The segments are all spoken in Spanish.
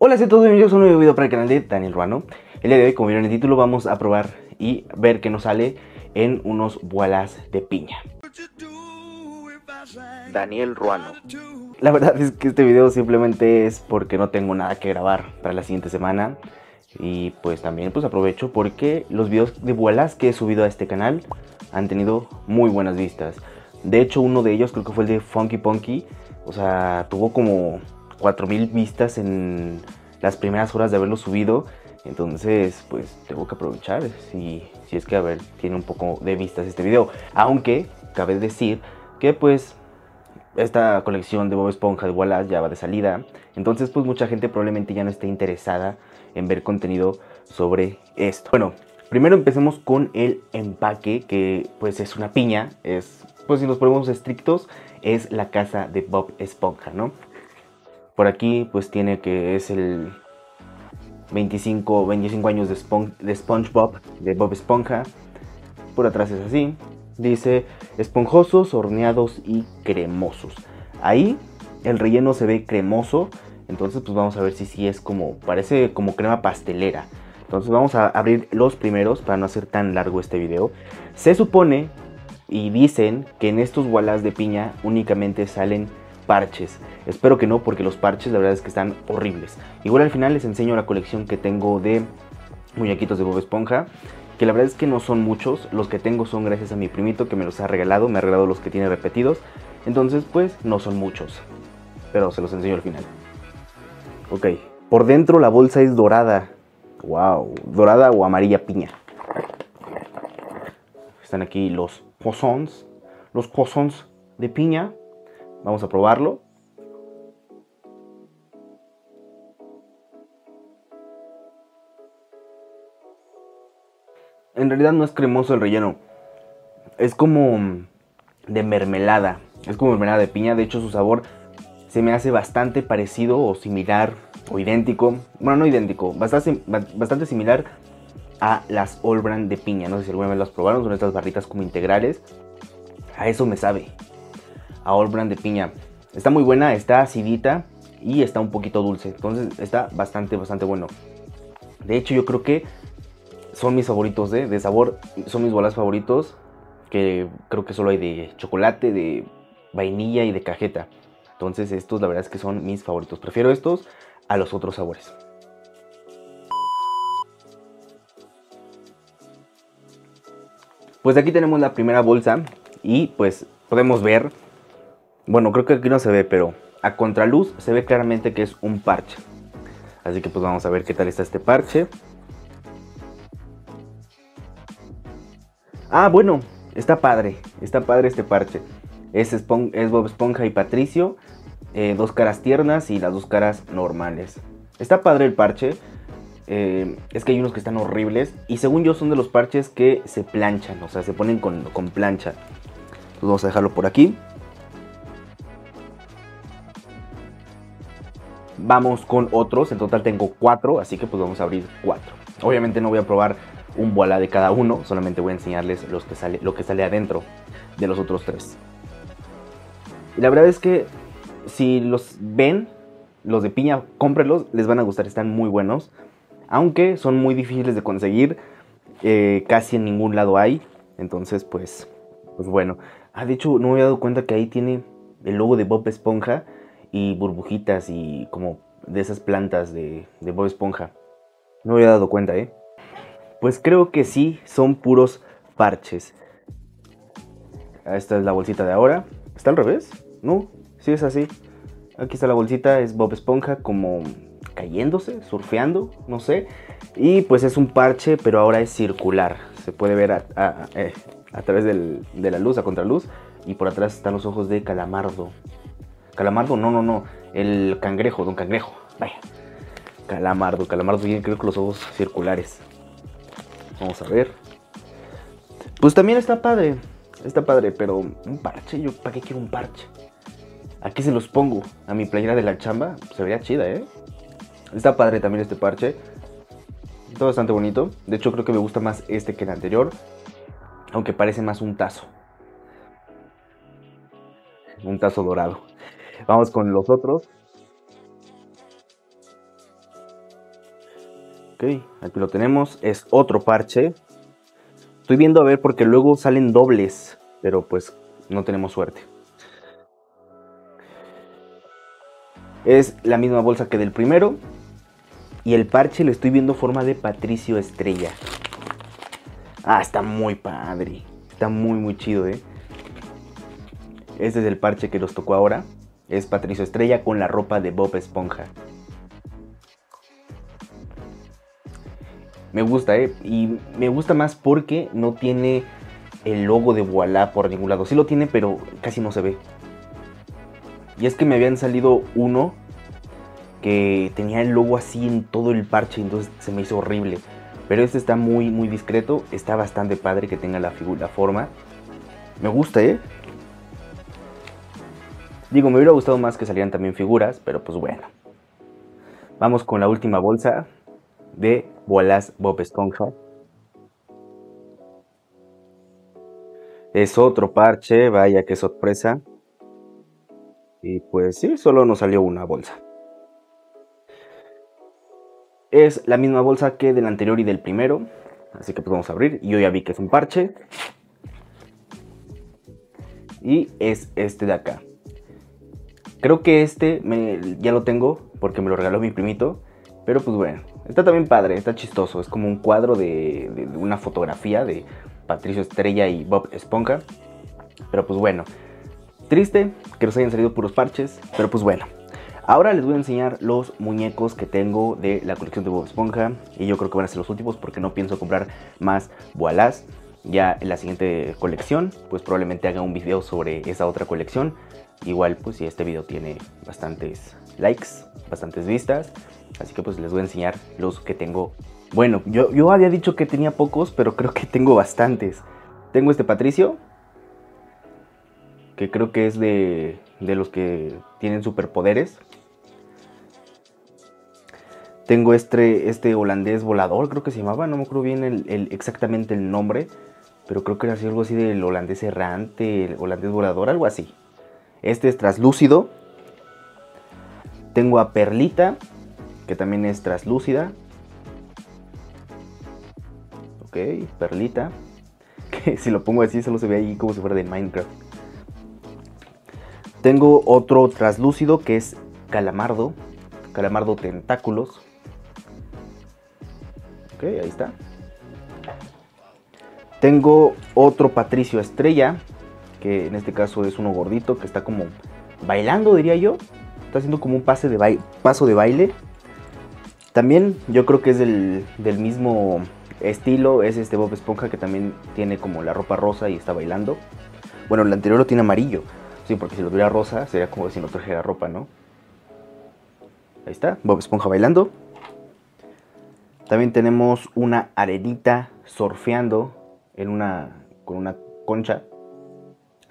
Hola a todos, bienvenidos a un nuevo video para el canal de Daniel Ruano. El día de hoy, como vieron en el título, vamos a probar y ver qué nos sale en unos bolas de piña. Daniel Ruano. La verdad es que este video simplemente es porque no tengo nada que grabar para la siguiente semana. Y pues también pues aprovecho porque los videos de bolas que he subido a este canal han tenido muy buenas vistas. De hecho uno de ellos creo que fue el de Funky Punky. O sea, tuvo como 4000 vistas en las primeras horas de haberlo subido. Entonces, pues tengo que aprovechar si, si es que, a ver, tiene un poco de vistas este video. Aunque, cabe decir que pues esta colección de Bob Esponja de Wallace ya va de salida. Entonces, pues mucha gente probablemente ya no esté interesada en ver contenido sobre esto. Bueno, primero empecemos con el empaque, que pues es una piña. Es, pues si nos ponemos estrictos, es la casa de Bob Esponja, ¿no? Por aquí pues tiene que es el 25, 25 años de, de SpongeBob, de Bob Esponja. Por atrás es así. Dice esponjosos, horneados y cremosos. Ahí el relleno se ve cremoso. Entonces pues vamos a ver si sí es como, parece como crema pastelera. Entonces vamos a abrir los primeros para no hacer tan largo este video. Se supone y dicen que en estos walas de piña únicamente salen parches. Espero que no porque los parches la verdad es que están horribles. Igual al final les enseño la colección que tengo de muñequitos de Bob Esponja. Que la verdad es que no son muchos. Los que tengo son gracias a mi primito que me los ha regalado. Me ha regalado los que tiene repetidos. Entonces pues no son muchos. Pero se los enseño al final. Ok. Por dentro la bolsa es dorada. Wow. Dorada o amarilla piña. Están aquí los croissants. Los croissants de piña. Vamos a probarlo. En realidad no es cremoso el relleno. Es como de mermelada. Es como mermelada de piña. De hecho su sabor se me hace bastante parecido o similar o idéntico. Bueno, no idéntico. Bastante, bastante similar a las All Brand de piña. No sé si alguna vez las probaron. Son estas barritas como integrales. A eso me sabe a All Brand de piña. Está muy buena, está acidita y está un poquito dulce. Entonces está bastante, bastante bueno. De hecho, yo creo que son mis favoritos de sabor. Son mis bolas favoritos. Que creo que solo hay de chocolate, de vainilla y de cajeta. Entonces estos la verdad es que son mis favoritos. Prefiero estos a los otros sabores. Pues aquí tenemos la primera bolsa y pues podemos ver bueno, creo que aquí no se ve, pero a contraluz se ve claramente que es un parche. Así que pues vamos a ver qué tal está este parche. Ah, bueno, está padre, está padre este parche. Es, Bob Esponja y Patricio, eh, dos caras tiernas y las dos caras normales. Está padre el parche, eh, es que hay unos que están horribles y según yo son de los parches que se planchan, o sea, se ponen con, con plancha. Pues vamos a dejarlo por aquí. Vamos con otros, en total tengo cuatro, así que pues vamos a abrir cuatro. Obviamente no voy a probar un bola de cada uno, solamente voy a enseñarles los que sale, lo que sale adentro de los otros tres. Y la verdad es que si los ven, los de piña, cómprelos, les van a gustar, están muy buenos. Aunque son muy difíciles de conseguir, eh, casi en ningún lado hay. Entonces, pues, pues bueno. Ah, de hecho, no me había dado cuenta que ahí tiene el logo de Bob Esponja y burbujitas y como de esas plantas de, de Bob Esponja. No me había dado cuenta, ¿eh? Pues creo que sí, son puros parches. Esta es la bolsita de ahora. ¿Está al revés? No, sí es así. Aquí está la bolsita, es Bob Esponja como cayéndose, surfeando, no sé. Y pues es un parche, pero ahora es circular. Se puede ver a, a eh, través del, de la luz, a contraluz. Y por atrás están los ojos de Calamardo. Calamardo, no, no, no. El cangrejo, don cangrejo. Vaya. Calamardo, calamardo tiene creo que los ojos circulares. Vamos a ver. Pues también está padre. Está padre, pero un parche, yo para qué quiero un parche. Aquí se los pongo a mi playera de la chamba. Se vería chida, ¿eh? Está padre también este parche. Está bastante bonito. De hecho, creo que me gusta más este que el anterior. Aunque parece más un tazo. Un tazo dorado. Vamos con los otros. Ok, aquí lo tenemos. Es otro parche. Estoy viendo a ver porque luego salen dobles. Pero pues no tenemos suerte. Es la misma bolsa que del primero. Y el parche lo estoy viendo forma de Patricio Estrella. Ah, está muy padre. Está muy, muy chido, ¿eh? Este es el parche que nos tocó ahora. Es Patricio Estrella con la ropa de Bob Esponja. Me gusta, ¿eh? Y me gusta más porque no tiene el logo de Voilà por ningún lado. Sí lo tiene, pero casi no se ve. Y es que me habían salido uno que tenía el logo así en todo el parche, entonces se me hizo horrible. Pero este está muy, muy discreto. Está bastante padre que tenga la, figura, la forma. Me gusta, ¿eh? Digo, me hubiera gustado más que salieran también figuras, pero pues bueno. Vamos con la última bolsa de bolas Bob Esponja. Es otro parche, vaya qué sorpresa. Y pues sí, solo nos salió una bolsa. Es la misma bolsa que del anterior y del primero. Así que pues vamos a abrir. Yo ya vi que es un parche. Y es este de acá. Creo que este ya lo tengo porque me lo regaló mi primito. Pero pues bueno, está también padre, está chistoso. Es como un cuadro de, de una fotografía de Patricio Estrella y Bob Esponja. Pero pues bueno, triste que nos hayan salido puros parches. Pero pues bueno, Ahora les voy a enseñar los muñecos que tengo de la colección de Bob Esponja. Y yo creo que van a ser los últimos porque no pienso comprar más Voilas. Ya en la siguiente colección, pues probablemente haga un video sobre esa otra colección. Igual, pues si este video tiene bastantes likes, bastantes vistas. Así que pues les voy a enseñar los que tengo. Bueno, yo, yo había dicho que tenía pocos, pero creo que tengo bastantes. Tengo este Patricio, que creo que es de, de los que tienen superpoderes. Tengo este, este holandés volador, creo que se llamaba, no me acuerdo bien el, exactamente el nombre, pero creo que era así, algo así del holandés errante, el holandés volador, algo así. Este es traslúcido. Tengo a Perlita, que también es traslúcida. Ok, Perlita. Que si lo pongo así solo se ve ahí como si fuera de Minecraft. Tengo otro traslúcido que es Calamardo. Calamardo Tentáculos. Ok, ahí está. Tengo otro Patricio Estrella, que en este caso es uno gordito, que está como bailando, diría yo. Está haciendo como un pase de paso de baile. También yo creo que es del, del mismo estilo, es este Bob Esponja que también tiene como la ropa rosa y está bailando. Bueno, el anterior lo tiene amarillo. Sí, porque si lo tuviera rosa sería como si no trajera ropa, ¿no? Ahí está, Bob Esponja bailando. También tenemos una arenita surfeando en una, con una concha.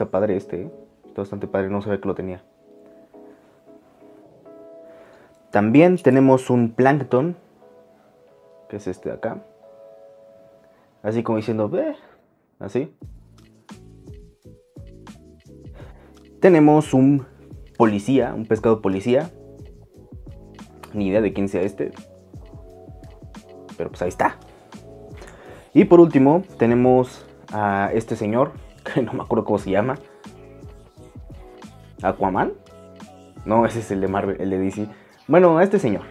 Está padre este, ¿eh? está bastante padre, no sabía que lo tenía. También tenemos un plancton, que es este de acá. Así como diciendo, ve, así. Tenemos un policía, un pescado policía. Ni idea de quién sea este pero pues ahí está. Y por último tenemos a este señor, no me acuerdo cómo se llama. Aquaman. No, ese es el de Marvel, el de DC. Bueno, este señor.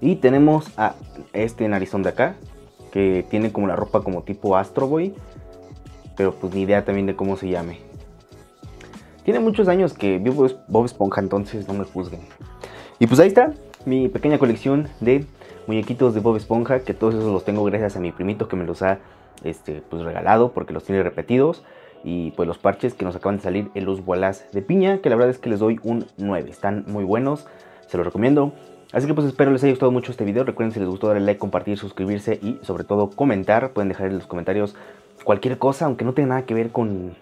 Y tenemos a este narizón de acá, que tiene como la ropa como tipo Astro Boy, pero pues ni idea también de cómo se llame. Tiene muchos años que vivo Bob Esponja, entonces no me juzguen. Y pues ahí está, mi pequeña colección de muñequitos de Bob Esponja, que todos esos los tengo gracias a mi primito que me los ha este, pues, regalado porque los tiene repetidos. Y pues los parches que nos acaban de salir en los bolas de piña, que la verdad es que les doy un 9. Están muy buenos, se los recomiendo. Así que pues espero les haya gustado mucho este video. Recuerden si les gustó darle like, compartir, suscribirse y sobre todo comentar. Pueden dejar en los comentarios cualquier cosa, aunque no tenga nada que ver con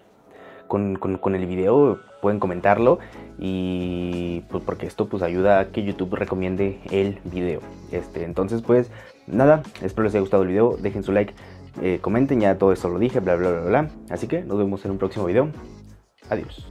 con, el video, pueden comentarlo y pues porque esto pues ayuda a que YouTube recomiende el video. Este, entonces pues nada, espero les haya gustado el video, dejen su like, eh, comenten, ya todo eso lo dije, bla bla bla bla. Así que nos vemos en un próximo video. Adiós.